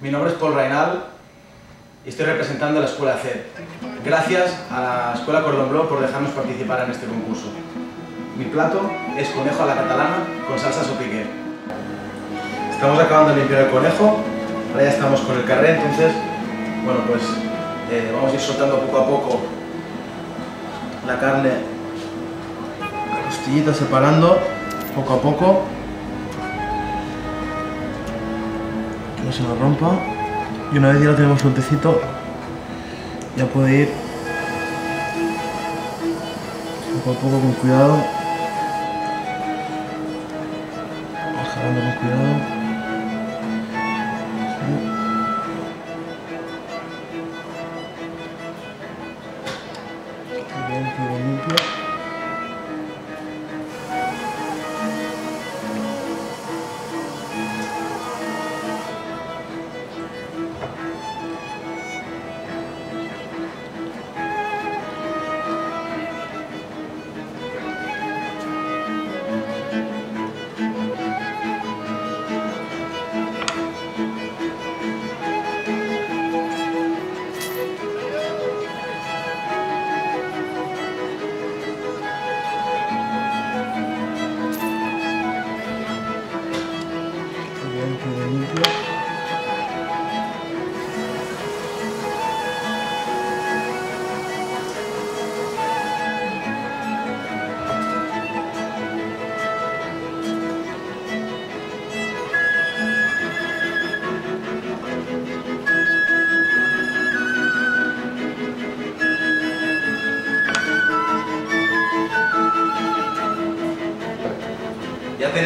Mi nombre es Paul Reinal y estoy representando a la Escuela C. Gracias a la Escuela Cordon por dejarnos participar en este concurso. Mi plato es conejo a la catalana con salsa sopiqué. Estamos acabando de limpiar el conejo, ahora ya estamos con el carré, entonces, bueno, pues eh, vamos a ir soltando poco a poco la carne, la costillita separando poco a poco. No se nos rompa. Y una vez ya lo tenemos sueltecito, ya puede ir poco a poco con cuidado. Vamos jalando con cuidado.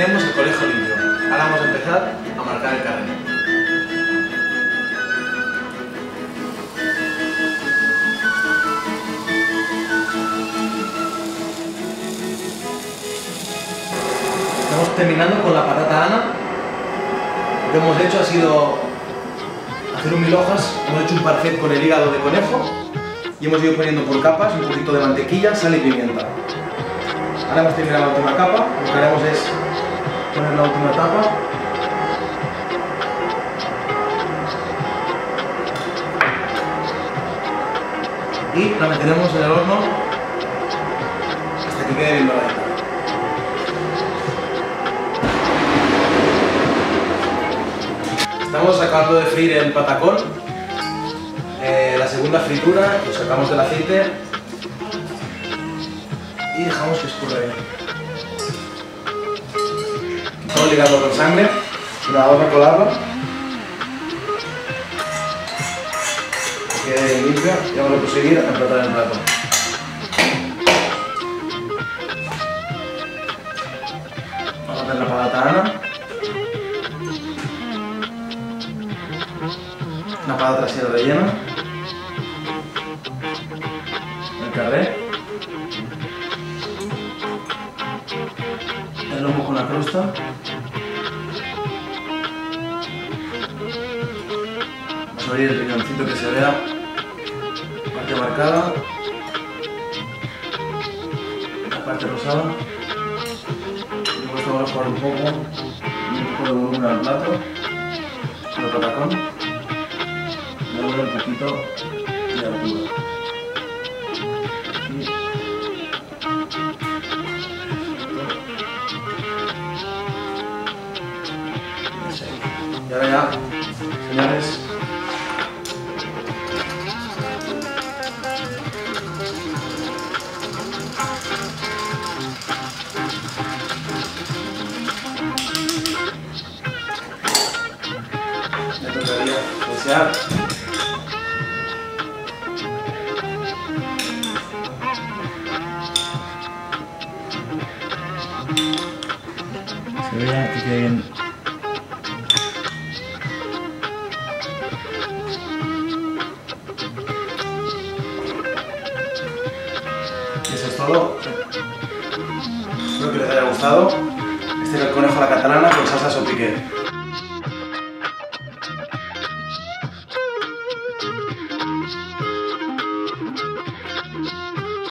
Tenemos el colegio limpio. Ahora vamos a empezar a marcar el carril. Estamos terminando con la patata Ana. Lo que hemos hecho ha sido hacer un mil hojas. Hemos hecho un parfait con el hígado de conejo y hemos ido poniendo por capas un poquito de mantequilla, sal y pimienta. Ahora hemos terminado la última capa. Lo que haremos es poner la última tapa. Y la meteremos en el horno hasta que quede bien doradita. Estamos acabando de freír el patacón, eh, la segunda fritura, lo sacamos del aceite y dejamos que escurra bien. Estamos ligando con sangre, la vamos a colarla. Que quede limpia y vamos a proseguir a emplatar el plato. Vamos a hacer la patata. Una patata trasera rellena. El carré. El lomo con la crosta. Abrir el riñoncito que se vea. Parte marcada. La parte rosada. Esto vamos a jugar un poco. Un poco de volumen al plato. El patacón. Luego un poquito de altura. Y ahora ya, me tocaría desear se vea que quede bien eso es todo. Espero que les haya gustado. Este era el conejo a la catalana con salsa sopiqué.